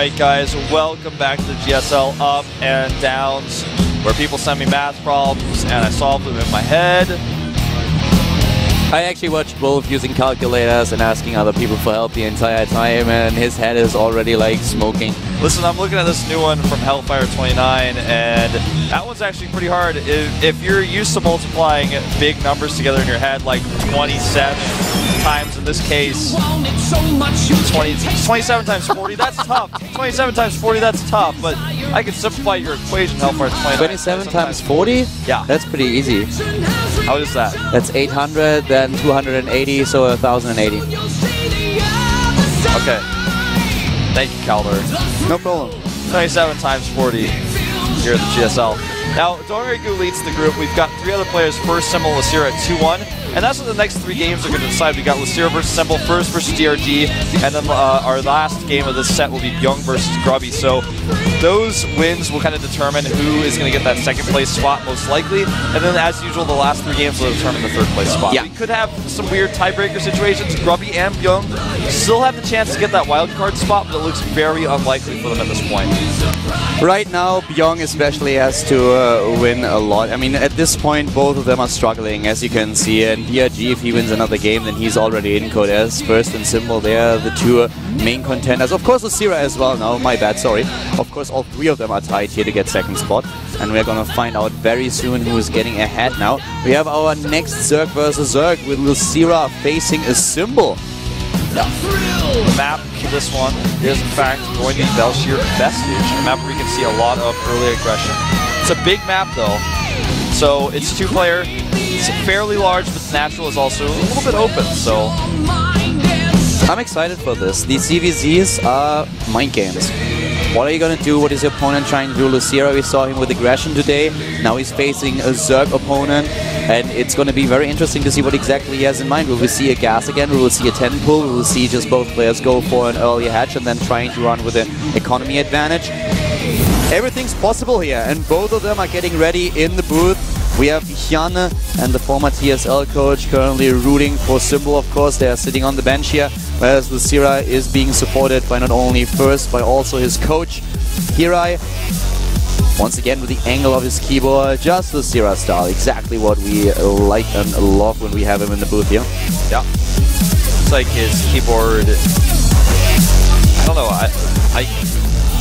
Alright guys, welcome back to the GSL Up and Downs, where people send me math problems and I solve them in my head. I actually watched Wolf using calculators and asking other people for help the entire time, and his head is already like smoking. Listen, I'm looking at this new one from Hellfire 29, and that one's actually pretty hard. If, if you're used to multiplying big numbers together in your head, like 27 times in this case, 20, 27 times 40, that's tough. 27 times 40, that's tough, but I can simplify your equation, Hellfire 29. 27 times 40? Yeah. That's pretty easy. How is that? That's 800, then 280, so 1080. Okay. Thank you, Khaldor. No problem. 27 times 40 here at the GSL. Now, Dongraegu leads the group. We've got three other players, first Symbol, Losira at 2-1. And that's what the next three games are going to decide. we got Losira versus Symbol, first versus DRG, and then uh, our last game of this set will be Young versus Grubby. So those wins will kind of determine who is going to get that second place spot most likely. And then, as usual, the last three games will determine the third place spot. Yeah. We could have some weird tiebreaker situations. Grubby and Young still have the chance to get that wild card spot, but it looks very unlikely for them at this point. Right now, Byung especially has to uh, win a lot. I mean, at this point, both of them are struggling, as you can see. And DRG, if he wins another game, then he's already in Code S. First and Symbol, they're the two main contenders. Of course, Losira as well. No, my bad, sorry. Of course, all three of them are tied here to get second spot. And we're gonna find out very soon who is getting ahead now. We have our next Zerg versus Zerg with Losira facing a Symbol. The map for this one is in fact going to be Bel'Shir Vestige, a map where you can see a lot of early aggression. It's a big map though, so it's two player, it's fairly large, but the natural is also a little bit open, so I'm excited for this. These ZvZs are mind games. What are you gonna do? What is your opponent trying to do? Losira, we saw him with aggression today. Now he's facing a Zerg opponent, and it's gonna be very interesting to see what exactly he has in mind. Will we see a gas again? Will we see a 10 pull? Will we see just both players go for an early hatch and then trying to run with an economy advantage? Everything's possible here, and both of them are getting ready in the booth. We have Janne and the former TSL coach currently rooting for Symbol, of course. They are sitting on the bench here, whereas Losira is being supported by not only first, but also his coach, Hirai. Once again with the angle of his keyboard, just the Losira style. Exactly what we like and love when we have him in the booth here. yeah. It's like his keyboard, I don't know, I, I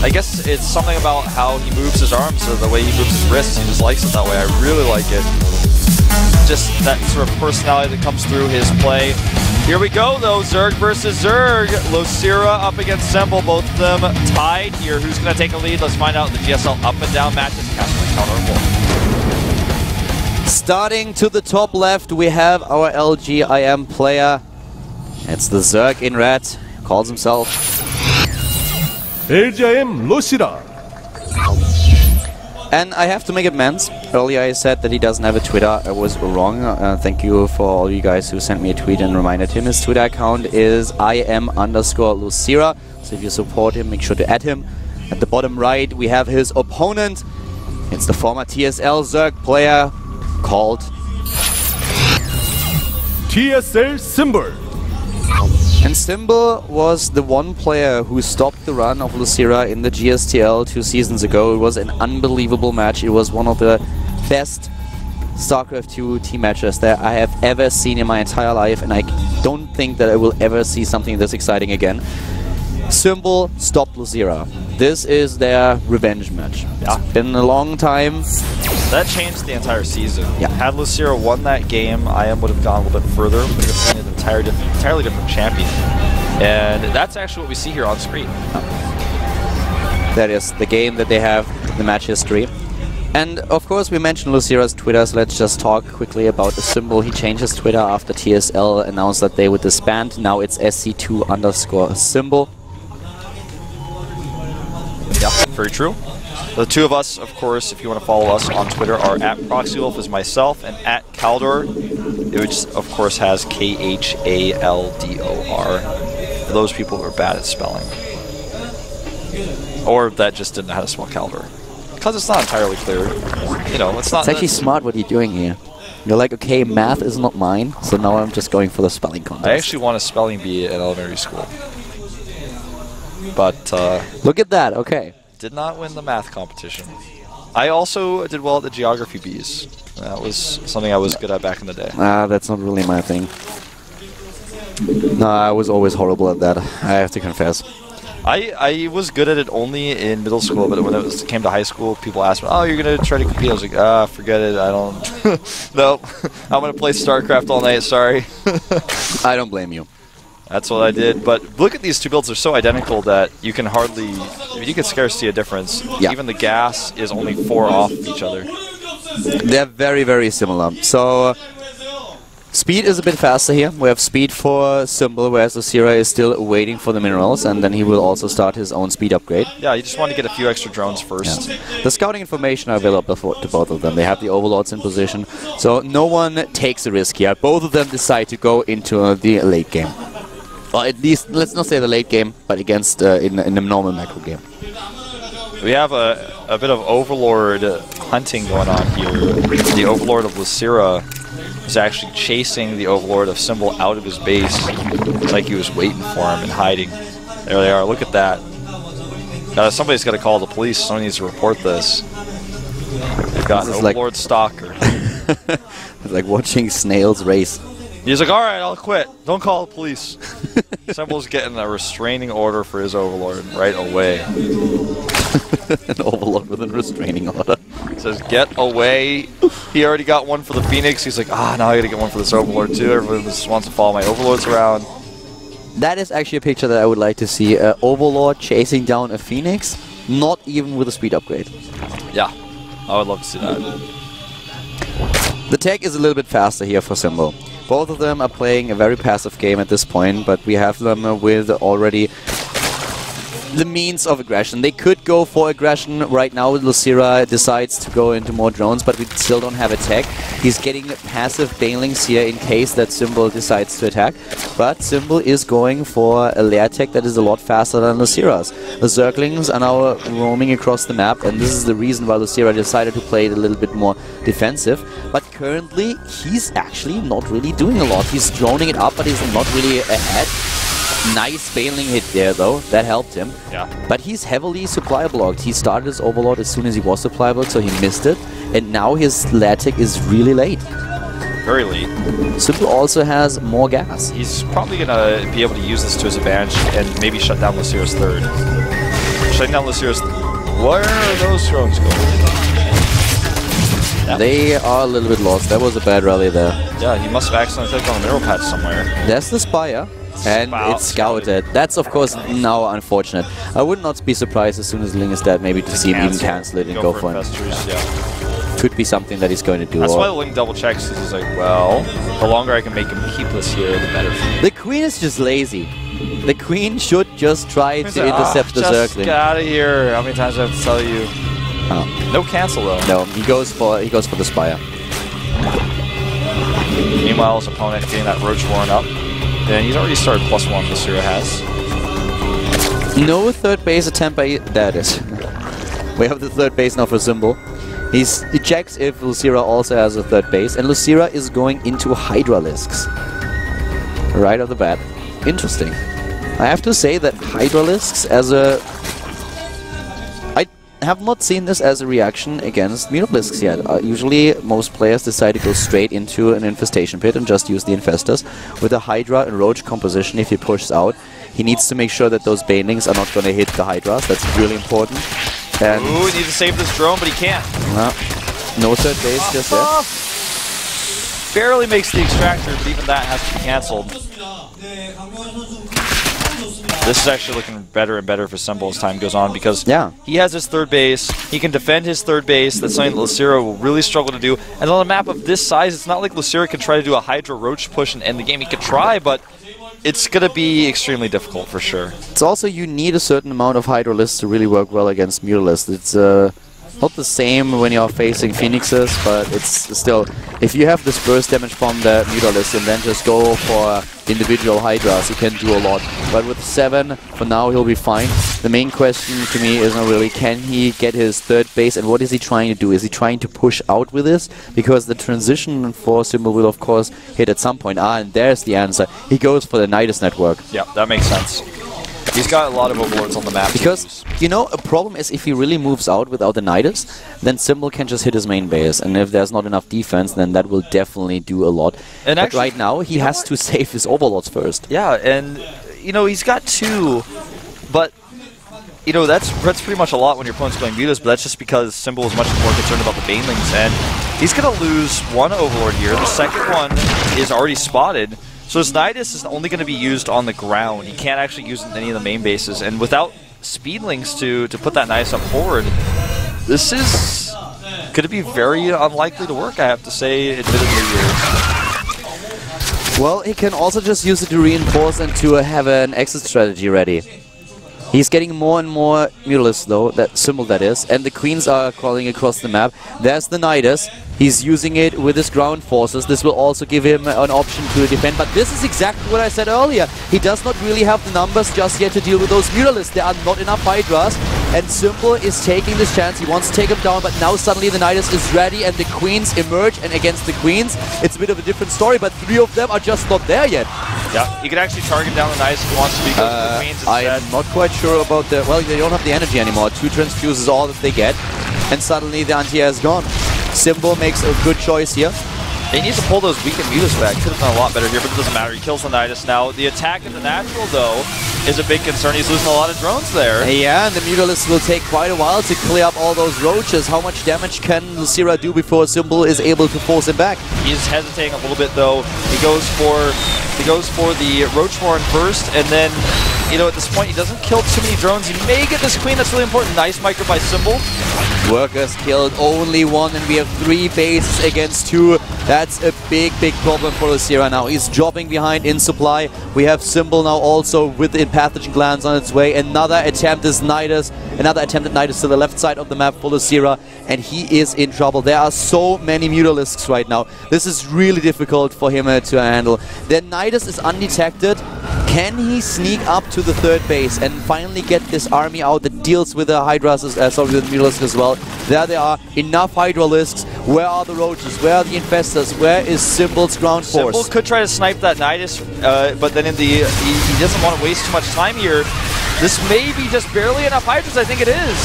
I guess it's something about how he moves his arms or the way he moves his wrists. He just likes it that way. I really like it. Just that sort of personality that comes through his play. Here we go, though. Zerg versus Zerg. Losira up against Symbol. Both of them tied here. Who's going to take a lead? Let's find out the GSL up and down matches. Castle Counter Wolf. Starting to the top left, we have our LGIM player. It's the Zerg in red. Calls himself LGIM Losira. And I have to make amends. Earlier I said that he doesn't have a Twitter. I was wrong. Uh, thank you for all you guys who sent me a tweet and reminded him. His Twitter account is im underscore Losira. So if you support him, make sure to add him. At the bottom right, we have his opponent. It's the former TSL Zerg player called TSL Symbol. And Symbol was the one player who stopped the run of Losira in the GSTL two seasons ago. It was an unbelievable match. It was one of the best StarCraft 2 team matches that I have ever seen in my entire life, and I don't think that I will ever see something this exciting again. Symbol stopped Losira. This is their revenge match. Yeah. It's been a long time. That changed the entire season. Yeah. Had Losira won that game, IM would have gone a little bit further, would have seen an entire diff entirely different champion. And that's actually what we see here on screen. That is the game that they have, the match history. And of course, we mentioned Losira's Twitter, so let's just talk quickly about the symbol. He changed his Twitter after TSL announced that they would disband. Now it's SC2 underscore symbol. Yeah, very true. The two of us, of course, if you want to follow us on Twitter, are at ProxyWolf is myself and at Khaldor, which of course has K H A L D O R. For those people who are bad at spelling. Or that just didn't know how to spell Khaldor. Because it's not entirely clear. You know, it's not. It's actually smart what you're doing here. You're like, okay, math is not mine, so now I'm just going for the spelling contest. I actually want a spelling bee at elementary school. but uh, Look at that. Okay. Did not win the math competition. I also did well at the geography bees. That was something I was good at back in the day. Ah, that's not really my thing. No, I was always horrible at that. I have to confess. I, I was good at it only in middle school, but when it was, came to high school, people asked me, "Oh, you're gonna try to compete?" I was like, "Ah, forget it. I don't. nope. I'm gonna play StarCraft all night. Sorry." I don't blame you. That's what I did. But look at these two builds; they're so identical that you can hardly, you can scarce see a difference. Yeah. Even the gas is only four off of each other. They're very, very similar. So, uh, speed is a bit faster here. We have speed for Symbol, whereas Losira is still waiting for the minerals, and then he will also start his own speed upgrade. Yeah, you just want to get a few extra drones first. The scouting information are available for, to both of them. They have the overlords in position, so no one takes a risk here. Both of them decide to go into uh, the late game. Or at least, let's not say the late game, but against uh, in, in the normal macro game. We have a, a bit of Overlord hunting going on here. The Overlord of Losira is actually chasing the Overlord of Symbol out of his base. It's like he was waiting for him and hiding. There they are. Look at that. Uh, somebody's got to call the police. Someone needs to report this. They've got an This is like- Overlord stalker. It's like watching snails race. He's like, all right, I'll quit. Don't call the police. Symbol's getting a restraining order for his Overlord right away. An overlord with a restraining order. says get away. He already got one for the Phoenix. He's like, ah, now I gotta get one for this Overlord too. Everyone just wants to follow my Overlords around. That is actually a picture that I would like to see. Uh, overlord chasing down a phoenix, not even with a speed upgrade. Yeah, I would love to see that. The tech is a little bit faster here for Symbol. Both of them are playing a very passive game at this point, but we have them with already the means of aggression. They could go for aggression right now. Losira decides to go into more drones, but we still don't have attack. He's getting passive banelings here in case that Symbol decides to attack. But Symbol is going for a lair tech that is a lot faster than Losira's. The Zerglings are now roaming across the map, and this is the reason why Losira decided to play it a little bit more defensive. But currently, he's actually not really doing a lot. He's droning it up, but he's not really ahead. Nice baneling hit there, though. That helped him. Yeah. But he's heavily supply blocked. He started his Overlord as soon as he was supply blocked, so he missed it. And now his lair tech is really late. Very late. Symbol also has more gas. He's probably gonna be able to use this to his advantage and maybe shut down Losira's third. Shutting down Losira's. Where are those drones going? They are a little bit lost. That was a bad rally there. Yeah, he must have accidentally clicked on the mineral patch somewhere. There's the Spire. And Wow, it's scouted. That's of course now unfortunate. I would not be surprised as soon as Ling is dead, maybe to see him even cancel it and go, for it. infestors. Yeah. Could be something that he's going to do. That's why the Link double checks. He's like, well, the longer I can make him keep this here, the better for. The Queen is just lazy. The Queen should just try He's to like, intercept "Ah, the just Zergling. get out of here. How many times do I have to tell you? Oh. No cancel though. No, he goes for he goes for the Spire. Meanwhile, his opponent getting that Roach Warren up. And he's already started plus one, Losira has. No third base attempt by that is. we have the third base now for Symbol. He's, he checks if Losira also has a third base, and Losira is going into Hydralisks. Right off the bat. Interesting. I have to say that Hydralisks as a... I have not seen this as a reaction against Mutalisks yet. Uh, usually most players decide to go straight into an infestation pit and just use the infestors. With a Hydra and Roach composition, if he pushes out, he needs to make sure that those banelings are not going to hit the Hydras. That's really important. And Ooh, he needs to save this drone, but he can't. uh, no third base just yet. Barely makes the extractor, but even that has to be cancelled. This is actually looking better and better for Symbol as time goes on because Yeah. he has his third base. He can defend his third base. That's something that Losira will really struggle to do. And on a map of this size, it's not like Losira can try to do a Hydra Roach push and end the game. He could try, but it's going to be extremely difficult for sure. It's also you need a certain amount of Hydralisks to really work well against Mutalisks. It's uh, not the same when you're facing Phoenixes, but it's still... If you have this burst damage from the Mutalisk and then just go for individual Hydras, you can do a lot. But with 7, for now he'll be fine. The main question to me is not really can he get his third base and what is he trying to do? Is he trying to push out with this? Because the transition for Symbol will of course hit at some point. Ah, and there's the answer. He goes for the Nidus network. Yeah, that makes sense. He's got a lot of overlords on the map. Because, you know, a problem is if he really moves out without the Nidus, then Symbol can just hit his main base. And if there's not enough defense, then that will definitely do a lot. And but actually- right now, he has what? to save his overlords first. Yeah, and you know he's got two, but you know that's that's pretty much a lot when your opponent's playing Mutas. But that's just because Symbol is much more concerned about the Banelings, and he's gonna lose one Overlord here. The second one is already spotted. So his Nidus is only going to be used on the ground. He can't actually use it in any of the main bases, and without Speedlings to to put that Nidus up forward, this is going to be very unlikely to work. I have to say, admittedly here. Well, he can also just use it to reinforce and to have an exit strategy ready. He's getting more and more Mutalisk though, that symbol that is, and the queens are crawling across the map. There's the Nidus. He's using it with his ground forces. This will also give him an option to defend. But this is exactly what I said earlier. He does not really have the numbers just yet to deal with those Mutalisks. There are not enough Hydras. And Symbol is taking this chance. He wants to take him down, but now suddenly the Nidus is ready and the Queens emerge. And against the Queens, it's a bit of a different story, but three of them are just not there yet. Yeah, you can actually target down the Nidus if he wants to. Goes for the Uh, Queens I am not quite sure about the... Well, they don't have the energy anymore. Two transfuse is all that they get. And suddenly the anti is gone. Symbol makes a good choice here. He needs to pull those weakened mutas back. Could have done a lot better here, but it doesn't matter. He kills the Nidus now. The attack in the natural, though, is a big concern. He's losing a lot of drones there. Yeah, and the Mutalisk will take quite a while to clear up all those roaches. How much damage can Losira do before Symbol is able to force him back? He's hesitating a little bit, though. He goes for he goes for the Roach Warren first, and then, you know, at this point, he doesn't kill too many drones. He may get this queen. That's really important. Nice micro by Symbol. Workers killed only one, and we have three bases against two. That's a big, big problem for Losira now. He's dropping behind in supply. We have Symbol now also with the pathogen glands on its way. Another attempt is Nidus. Another attempt at Nidus to the left side of the map for Losira, and he is in trouble. There are so many Mutalisks right now. This is really difficult for him uh, to handle. The Nidus is undetected. Can he sneak up to the third base and finally get this army out that deals with the Hydras, as- uh, sorry, with the as well? There they are. Enough Hydralisks. Where are the Roaches? Where are the Infestors? Where is Symbol's ground Symbol force? could try to snipe that Nidus, uh, but then in the he, he doesn't want to waste too much time here. This may be just barely enough Hydras. I think it is.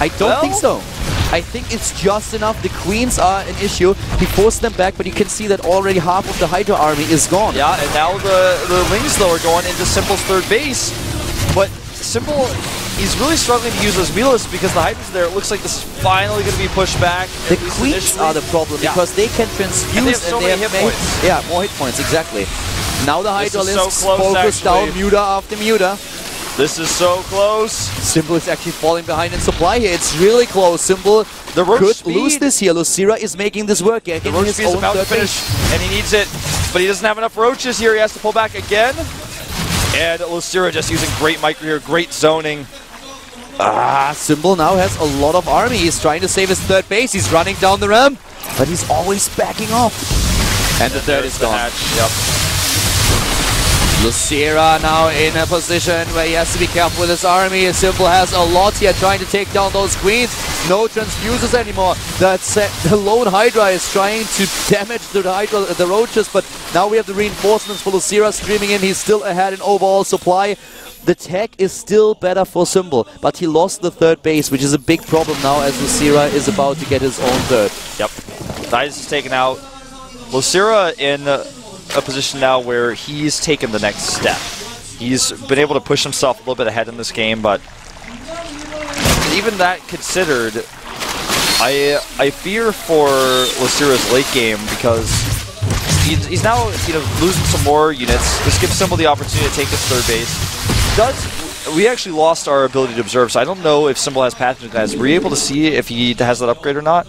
I don't Well- think so. I think it's just enough. The Queens are an issue. He forced them back, but you can see that already half of the Hydra army is gone. Yeah, and now the, the though, are going into Symbol's third base. But Symbol, he's really struggling to use those Mutalisks because the Hydra's there. It looks like this is finally going to be pushed back. The Queens initially. are the problem Yeah. because they can transfuse And they have so many hit made- points. Yeah, more hit points, exactly. Now the is so Hydralisks close, focus down actually. Muta after Muta. This is so close. Symbol is actually falling behind in supply here. It's really close. Symbol The could speed- lose this here. Losira is making this work. The Roach is about to finish, base. and he needs it, but he doesn't have enough Roaches here. He has to pull back again. And Losira just using great micro here, great zoning. Ah, Symbol now has a lot of army. He's trying to save his third base. He's running down the ramp, but he's always backing off. And the third is the gone. hatch. Yep. Losira now in a position where he has to be careful with his army. Symbol has a lot here trying to take down those queens. No transfuses anymore. That's uh, the lone Hydra is trying to damage the Hydra, the roaches, but now we have the reinforcements for Losira streaming in. He's still ahead in overall supply. The tech is still better for Symbol, but he lost the third base, which is a big problem now as Losira is about to get his own third. Yep. Dice is taken out. Losira in a a position now where he's taken the next step. He's been able to push himself a little bit ahead in this game, but even that considered, I I fear for Losira's late game because he's, he's now you know losing some more units. This gives Symbol the opportunity to take his third base. Does we actually lost our ability to observe, so I don't know if Symbol has pathogen guys. Were you able to see if he has that upgrade or not?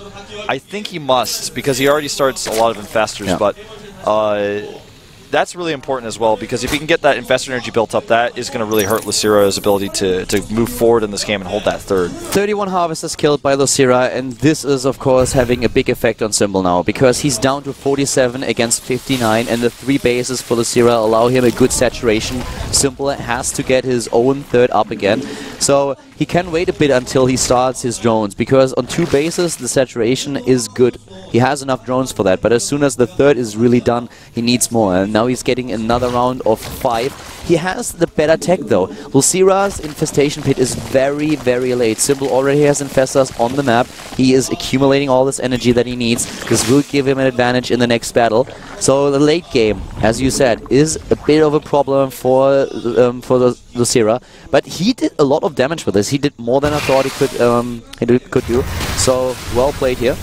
I think he must because he already starts a lot of infestors, Yeah. but uh, that's really important as well because if he can get that infestor energy built up, that is going to really hurt Losira's ability to, to move forward in this game and hold that third. 31 harvesters killed by Losira, and this is, of course, having a big effect on Symbol now, because he's down to 47 against 59, and the three bases for Losira allow him a good saturation. Symbol has to get his own third up again, so he can wait a bit until he starts his drones, because on two bases, the saturation is good. He has enough drones for that, but as soon as the third is really done, he needs more, and now he's getting another round of five. He has the better tech though. Losira's Infestation Pit is very, very late. Symbol already has Infestors on the map. He is accumulating all this energy that he needs. This will give him an advantage in the next battle. So the late game, as you said, is a bit of a problem for um, for the Losira. But he did a lot of damage with this. He did more than I thought he could um, he could do. So well played here.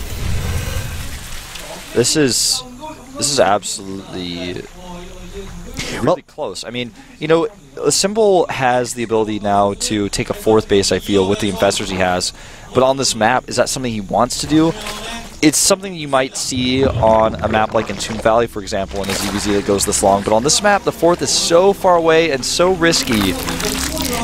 This is this is absolutely really Well- close. I mean, you know, Symbol has the ability now to take a fourth base. I feel with the infestors he has, but on this map, is that something he wants to do? It's something you might see on a map like Entombed Valley, for example, in a ZVZ that goes this long. But on this map, the fourth is so far away and so risky.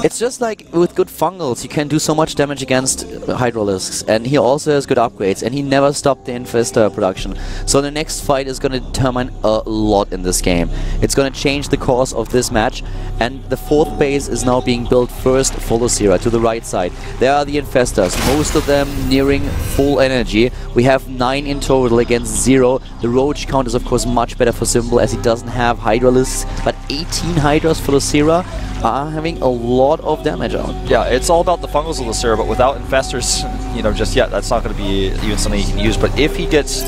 It's just like with good fungals, you can do so much damage against Hydralisks, and he also has good upgrades, and he never stopped the Infestor production. So the next fight is going to determine a lot in this game. It's going to change the course of this match, and the fourth base is now being built first for Losira, to the right side. There are the Infestors, most of them nearing full energy. We have 9 in total against 0. The Roach count is of course much better for Symbol as he doesn't have Hydralisks, but 18 Hydras for Losira are having a lot of damage out. Yeah, it's all about the fungals of Losira, but without infestors, you know, just yet, that's not going to be even something he can use. But if he gets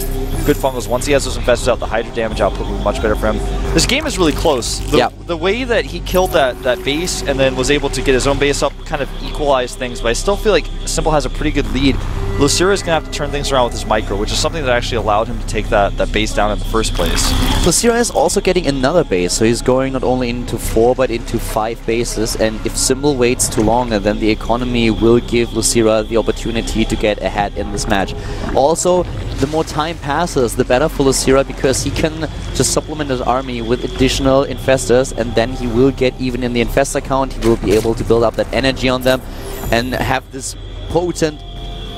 good fungals, once he has those infestors out, the Hydra damage output will be much better for him. This game is really close. The, Yeah. the way that he killed that, that base and then was able to get his own base up kind of equalized things, but I still feel like Symbol has a pretty good lead. Losira is going to have to turn things around with his micro, which is something that actually allowed him to take that, that base down in the first place. Losira is also getting another base, so he's going not only into four but into five bases. And if Symbol waits too long, then the economy will give Losira the opportunity to get ahead in this match. Also, the more time passes, the better for Losira because he can just supplement his army with additional infestors, and then he will get even in the infestor count. He will be able to build up that energy on them and have this potent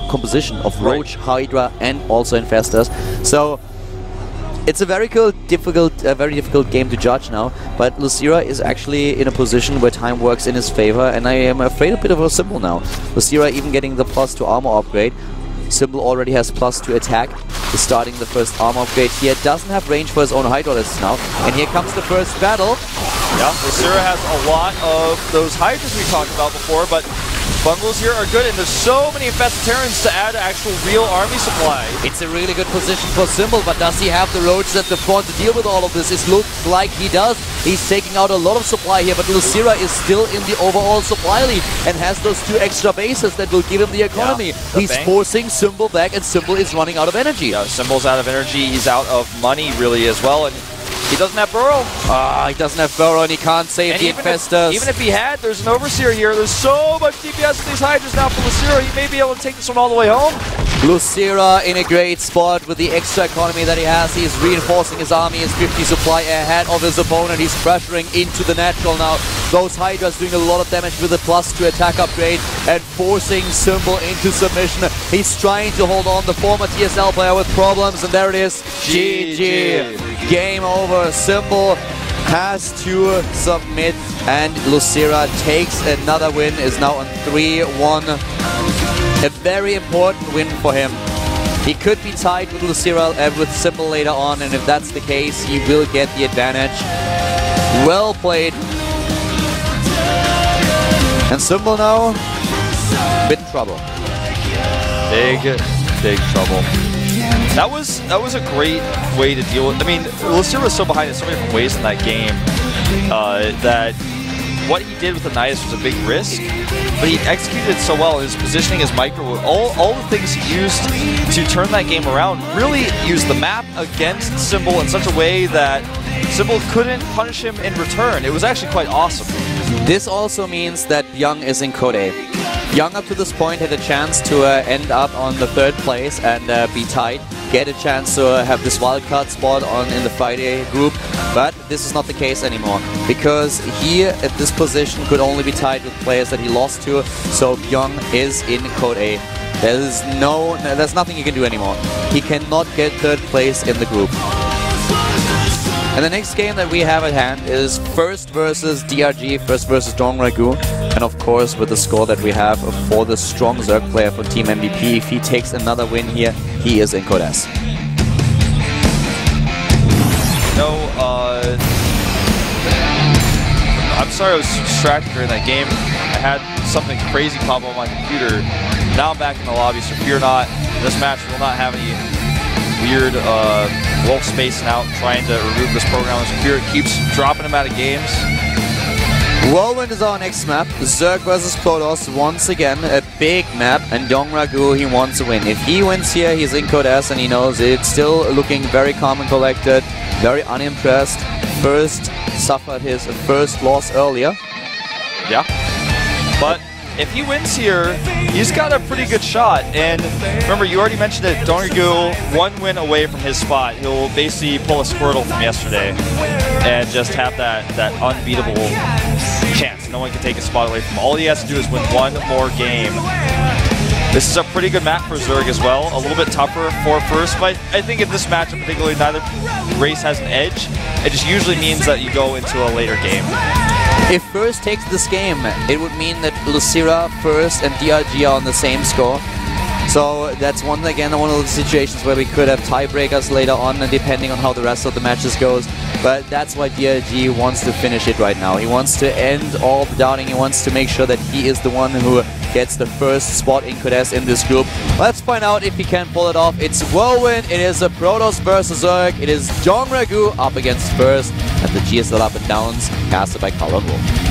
composition of Right. Roach, Hydra, and also infestors. So it's a very cool, difficult, uh, very difficult game to judge now. But Losira is actually in a position where time works in his favor, and I am afraid a bit of a symbol now. Losira even getting the plus to armor upgrade. Symbol already has plus to attack. Is starting the first armor upgrade here. Doesn't have range for his own Hydra Hydralisks now. And here comes the first battle. Yeah, Losira has a lot of those Hydras we talked about before, but fungals here are good, and there's so many Infested Terrans to add actual real army supply. It's a really good position for Symbol, but does he have the roads at the front to deal with all of this? It looks like he does. He's taking out a lot of supply here, but Losira is still in the overall supply lead and has those two extra bases that will give him the economy. the He's bank. forcing Symbol back, and Symbol is running out of energy. Yeah, Symbol's out of energy, he's out of money really as well, and he doesn't have Burrow. Ah, he doesn't have Burrow and he can't save And the even Infestors. if, even if he had, there's an Overseer here. There's so much DPS in these Hydras now for Losira. He may be able to take this one all the way home. Losira in a great spot with the extra economy that he has. He is reinforcing his army, his 50 supply ahead of his opponent. He's pressuring into the natural now. Those Hydras doing a lot of damage with the plus to attack upgrade and forcing Symbol into submission. He's trying to hold on the former TSL player with problems, and there it is. GG. Game over. Symbol has to submit, and Losira takes another win, is now on 3-1. A very important win for him. He could be tied with Losira uh, with Symbol later on, and if that's the case, he will get the advantage. Well played. And Symbol now, bit in trouble. Big, big trouble. That was that was a great way to deal with. I mean, Losira was so behind in so many different ways in that game uh, that what he did with the Nidus was a big risk, but he executed it so well. His positioning, his micro, all all the things he used to turn that game around. Really used the map against Symbol in such a way that Symbol couldn't punish him in return. It was actually quite awesome. This also means that Young is in Code. Young up to this point had a chance to uh, end up on the third place and uh, be tied, get a chance to uh, have this wildcard spot on in the Friday group, but this is not the case anymore because he at this position could only be tied with players that he lost to, so Young is in Code A. There is no, there's nothing he can do anymore. He cannot get third place in the group. And the next game that we have at hand is First versus DRG, First versus Dongraegu. And of course, with the score that we have for the strong Zerg player for Team MVP, if he takes another win here, he is in Code. No, uh, I'm sorry I was distracted during that game. I had something crazy pop on my computer. Now I'm back in the lobby, so fear not. This match will not have any weird uh, wolf spacing out trying to remove this program. As Fear keeps dropping him out of games. Whirlwind is our next map. Zerg versus Klodos once again, a big map, and Dongraegu, he wants to win. If he wins here, he's in Code S and he knows it's still looking very calm and collected, very unimpressed. First suffered his first loss earlier. Yeah. But if he wins here, he's got a pretty good shot. And remember, you already mentioned that Dongraegu, one win away from his spot, he'll basically pull a Squirtle from yesterday and just have that, that unbeatable chance. No one can take a spot away from him. All he has to do is win one more game. This is a pretty good map for Zerg as well. A little bit tougher for first, but I think in this matchup particularly, neither race has an edge. It just usually means that you go into a later game. If First takes this game, it would mean that Losira, First, and DRG are on the same score. So that's one again one of the situations where we could have tiebreakers later on, depending on how the rest of the matches goes. But that's why DRG wants to finish it right now. He wants to end all the doubting. He wants to make sure that he is the one who gets the first spot in Code S in this group. Let's find out if he can pull it off. It's Whirlwind. It is a Protoss versus Zerg. It is Dongraegu up against First, and the GSL up and downs casted by Colin Wolf.